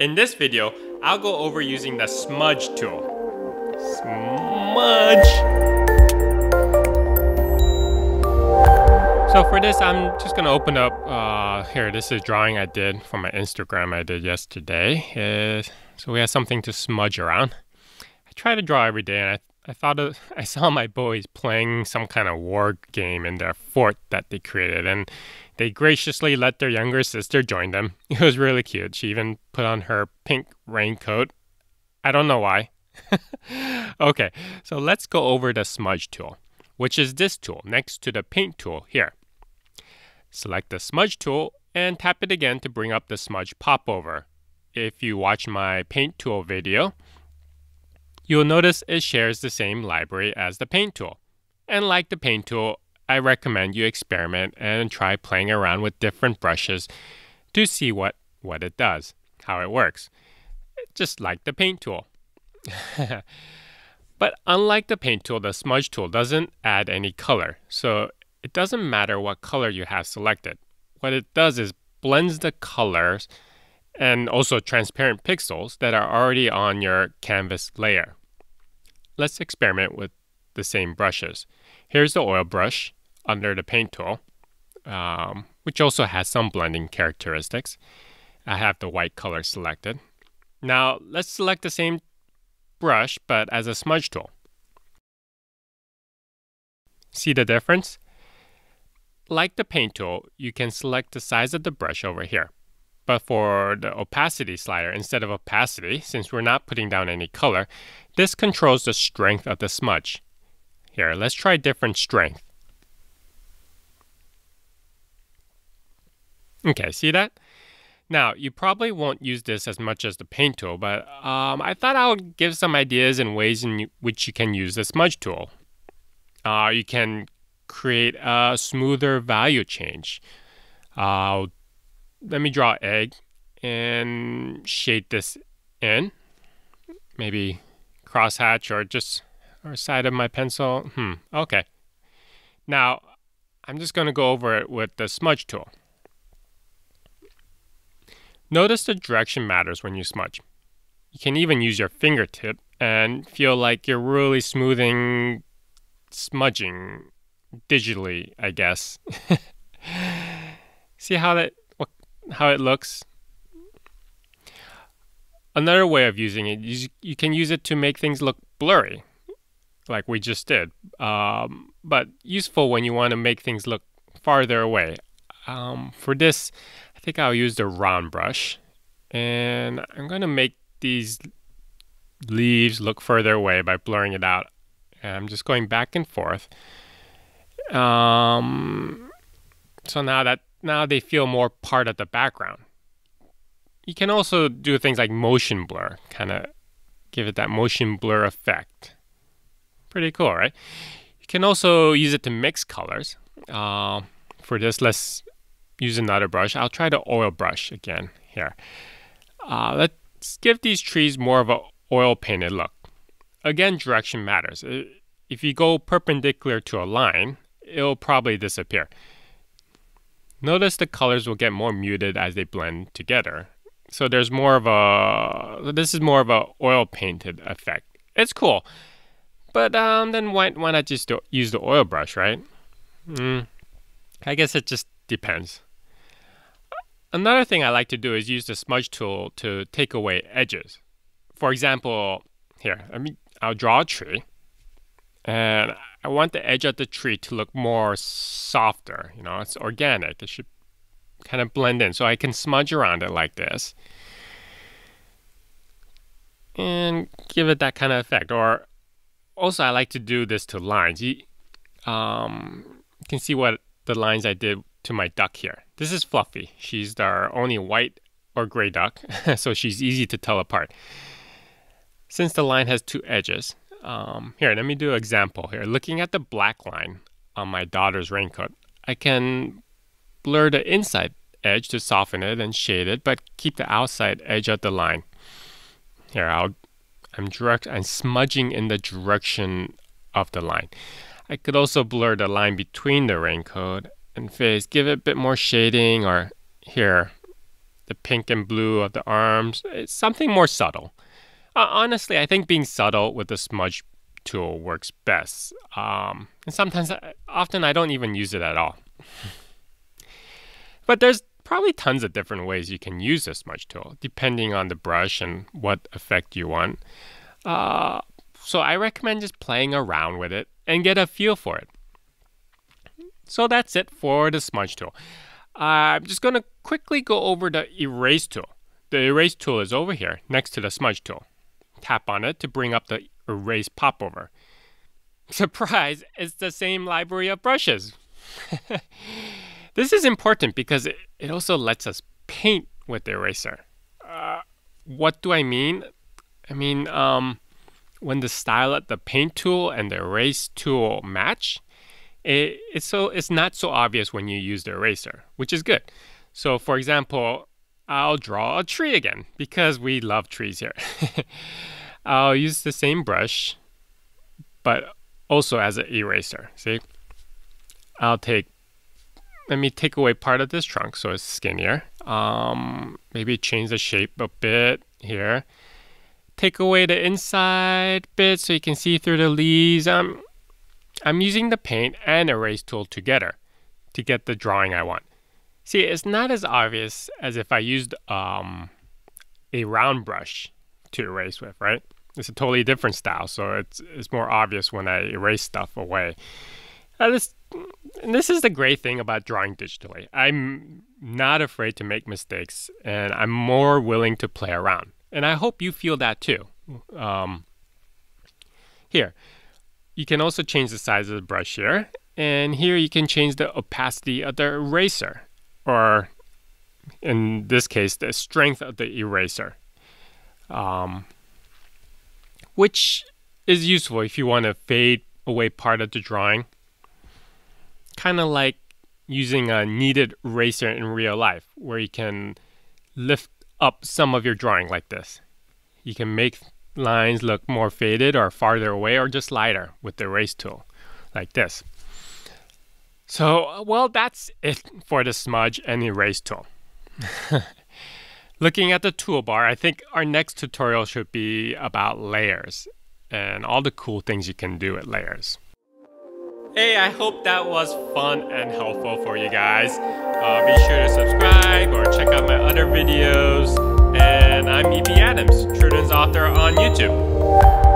In this video, I'll go over using the smudge tool. Smudge! So for this, I'm just gonna open up, uh, here, this is drawing I did for my Instagram I did yesterday. Uh, so we have something to smudge around. I try to draw every day and I, I thought of, I saw my boys playing some kind of war game in their fort that they created and they graciously let their younger sister join them. It was really cute. She even put on her pink raincoat. I don't know why. okay, so let's go over the smudge tool, which is this tool next to the paint tool here. Select the smudge tool and tap it again to bring up the smudge popover. If you watch my paint tool video, you'll notice it shares the same library as the paint tool. And like the paint tool, I recommend you experiment and try playing around with different brushes to see what, what it does, how it works. Just like the paint tool. but unlike the paint tool, the smudge tool doesn't add any color. So it doesn't matter what color you have selected. What it does is blends the colors and also transparent pixels that are already on your canvas layer. Let's experiment with the same brushes. Here's the oil brush under the paint tool, um, which also has some blending characteristics. I have the white color selected. Now let's select the same brush but as a smudge tool. See the difference? Like the paint tool, you can select the size of the brush over here. But for the opacity slider, instead of opacity, since we're not putting down any color, this controls the strength of the smudge. Here, let's try different strength. Okay, see that? Now, you probably won't use this as much as the paint tool, but um, I thought I would give some ideas and ways in which you can use the smudge tool. Uh, you can create a smoother value change. Uh, let me draw egg and shade this in. Maybe crosshatch or just or side of my pencil. Hmm, okay. Now, I'm just going to go over it with the smudge tool. Notice the direction matters when you smudge. You can even use your fingertip and feel like you're really smoothing smudging digitally, I guess. See how that how it looks? Another way of using it is you can use it to make things look blurry, like we just did. Um, but useful when you want to make things look farther away. Um, for this, I think I'll use the round brush and I'm going to make these leaves look further away by blurring it out. And I'm just going back and forth. Um, so now that now they feel more part of the background. You can also do things like motion blur, kind of give it that motion blur effect. Pretty cool, right? You can also use it to mix colors. Uh, for this, let's use another brush. I'll try the oil brush again here. Uh, let's give these trees more of an oil painted look. Again, direction matters. If you go perpendicular to a line, it'll probably disappear. Notice the colors will get more muted as they blend together. So there's more of a, this is more of a oil painted effect. It's cool. But um, then why, why not just use the oil brush, right? Mm, I guess it just depends. Another thing I like to do is use the smudge tool to take away edges. For example, here, I mean, I'll draw a tree, and I want the edge of the tree to look more softer. You know, it's organic. It should kind of blend in. So I can smudge around it like this and give it that kind of effect. Or also, I like to do this to lines. You, um, you can see what the lines I did to my duck here. This is Fluffy. She's our only white or gray duck, so she's easy to tell apart. Since the line has two edges, um, here, let me do an example here. Looking at the black line on my daughter's raincoat, I can blur the inside edge to soften it and shade it, but keep the outside edge of the line. Here, I'll, I'm direct, I'm smudging in the direction of the line. I could also blur the line between the raincoat and face, give it a bit more shading or here. the pink and blue of the arms. It's something more subtle. Uh, honestly, I think being subtle with the smudge tool works best. Um, and sometimes, uh, often, I don't even use it at all. but there's probably tons of different ways you can use the smudge tool, depending on the brush and what effect you want. Uh, so I recommend just playing around with it and get a feel for it. So that's it for the smudge tool. Uh, I'm just going to quickly go over the erase tool. The erase tool is over here next to the smudge tool. Tap on it to bring up the erase popover. Surprise, it's the same library of brushes. this is important because it, also lets us paint with the eraser. Uh, what do I mean? I mean, um, when the style of the paint tool and the erase tool match, it, it's so it's not so obvious when you use the eraser, which is good. So, for example, I'll draw a tree again because we love trees here. I'll use the same brush, but also as an eraser. See, I'll take. Let me take away part of this trunk so it's skinnier. Um, maybe change the shape a bit here. Take away the inside bit so you can see through the leaves. Um, I'm using the paint and erase tool together to get the drawing I want. See, it's not as obvious as if I used um, a round brush to erase with, right? It's a totally different style, so it's it's more obvious when I erase stuff away. Uh, this this is the great thing about drawing digitally. I'm not afraid to make mistakes, and I'm more willing to play around. And I hope you feel that too. Um, here, you can also change the size of the brush here. And here you can change the opacity of the eraser, or in this case, the strength of the eraser. Um, which is useful if you want to fade away part of the drawing. Kind of like using a kneaded eraser in real life, where you can lift up some of your drawing like this. You can make lines look more faded or farther away or just lighter with the erase tool, like this. So, well, that's it for the smudge and erase tool. Looking at the toolbar, I think our next tutorial should be about layers and all the cool things you can do with layers. Hey, I hope that was fun and helpful for you guys. Uh, be sure to subscribe or check out my other videos. And I'm E.B. Adams, children's author on YouTube.